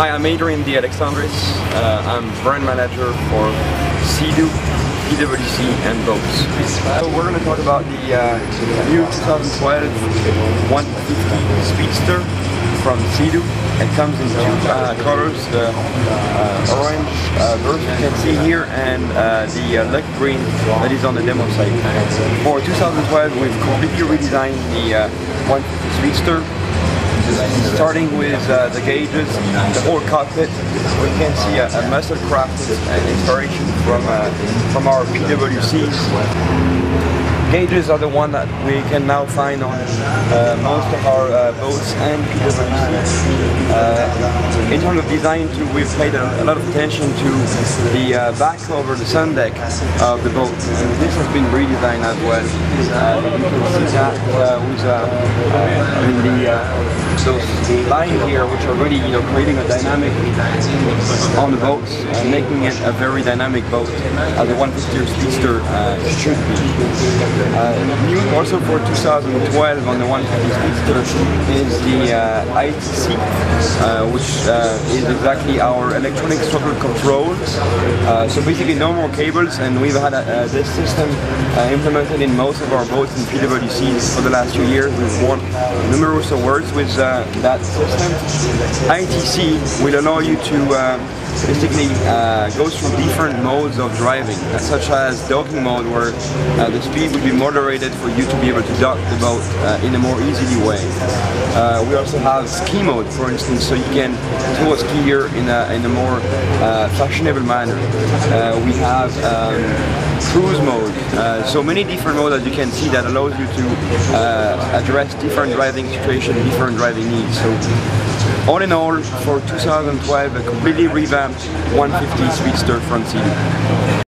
Hi, I'm Adrian De Alexandris. Uh, I'm brand manager for Sea-Doo, PWC and boats. So we're going to talk about the uh, new 2012 150 Speedster from Sea-Doo. It comes in two uh, colors, the uh, orange uh, version you can see here and uh, the light green that is on the demo site. For 2012 we've completely redesigned the uh, 150 Speedster starting with uh, the gauges, the whole cockpit, we can see a, a muscle crafted inspiration from uh, from our PWCs. Gauges are the one that we can now find on uh, most of our uh, boats and PWCs. Uh, in terms of design too, we've paid a, a lot of attention to the uh, back over the sun deck of the boat. And this has been redesigned as well. Uh, you can see that uh, with uh, in the those lines here, which are really you know creating a dynamic on the boat, and making it a very dynamic boat, as the 150 Speedster uh, should be. Uh, new also for 2012 on the 150 Speedster is the uh, ITC, uh, which uh, is exactly our electronic throttle control. Uh, so basically no more cables and we've had uh, this system implemented in most of our boats and PWCs for the last few years. We've won numerous awards with that system. ITC will allow you to basically uh, through different modes of driving, such as docking mode where uh, the speed will be moderated for you to be able to dock the boat uh, in a more easily way. Uh, we also have ski mode, for instance, so you can tow a skier in a, in a more uh, fashionable manner. Uh, we have um, cruise mode, so many different modes as you can see that allows you to address different driving situations, different driving needs. So all in all, for 2012, a completely revamped 150 Speedster front seat.